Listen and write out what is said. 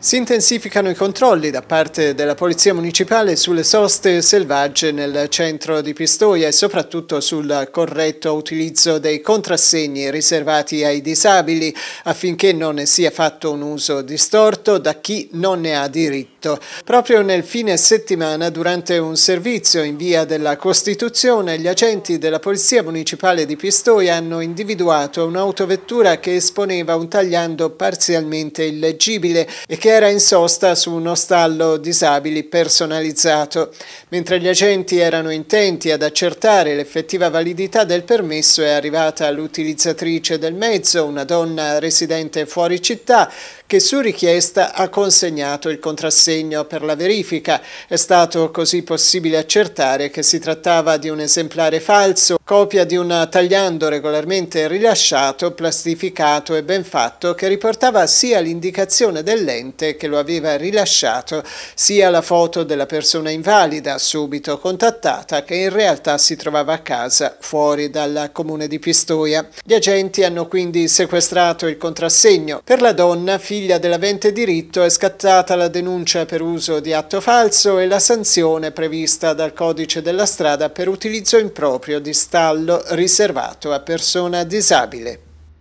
Si intensificano i controlli da parte della Polizia Municipale sulle soste selvagge nel centro di Pistoia e soprattutto sul corretto utilizzo dei contrassegni riservati ai disabili affinché non ne sia fatto un uso distorto da chi non ne ha diritto. Proprio nel fine settimana, durante un servizio in via della Costituzione, gli agenti della Polizia Municipale di Pistoia hanno individuato un'autovettura che esponeva un tagliando parzialmente illeggibile e che era in sosta su uno stallo disabili personalizzato. Mentre gli agenti erano intenti ad accertare l'effettiva validità del permesso è arrivata l'utilizzatrice del mezzo, una donna residente fuori città, che su richiesta ha consegnato il contrassegno per la verifica. È stato così possibile accertare che si trattava di un esemplare falso, copia di un tagliando regolarmente rilasciato, plastificato e ben fatto che riportava sia l'indicazione dell'ente che lo aveva rilasciato, sia la foto della persona invalida subito contattata che in realtà si trovava a casa fuori dal comune di Pistoia. Gli agenti hanno quindi sequestrato il contrassegno. Per la donna, figlia dell'avente diritto, è scattata la denuncia per uso di atto falso e la sanzione prevista dal codice della strada per utilizzo improprio di stallo riservato a persona disabile.